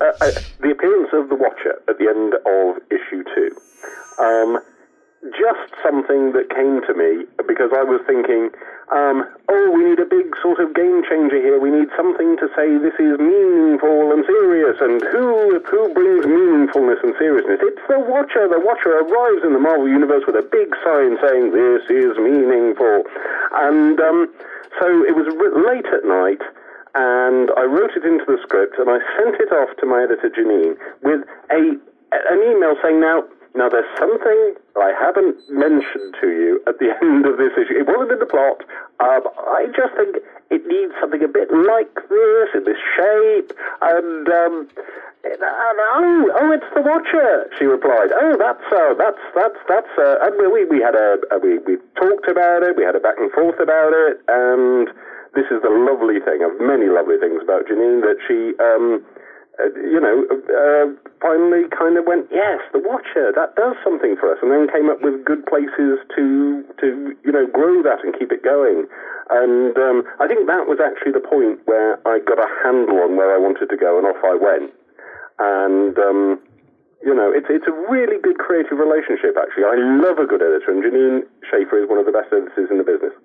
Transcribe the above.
uh, uh, the appearance of the Watcher at the end of issue two. Um, just something that came to me because I was thinking, um, oh, we need a big sort of game changer here. We need something to say this is meaningful and serious. And who who brings meaningfulness and seriousness? It's the Watcher. The Watcher arrives in the Marvel universe with a big sign saying this is meaningful. And um, so it was late at night and I wrote it into the script and I sent it off to my editor Jeanine with a an email saying now now, there's something I haven't mentioned to you at the end of this issue. It wasn't in the plot. Um, I just think it needs something a bit like this, in this shape, and, um, and oh, oh, it's the Watcher. She replied. Oh, that's uh, that's that's that's. Uh, and we we had a, a we we talked about it. We had a back and forth about it, and this is the lovely thing of many lovely things about Jeanine that she. Um, uh, you know, uh, finally kind of went, yes, the Watcher, that does something for us, and then came up with good places to, to you know, grow that and keep it going. And um, I think that was actually the point where I got a handle on where I wanted to go, and off I went. And um, you know, it's it's a really good creative relationship. Actually, I love a good editor, and Jeanine Schaefer is one of the best editors in the business.